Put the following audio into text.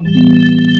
Música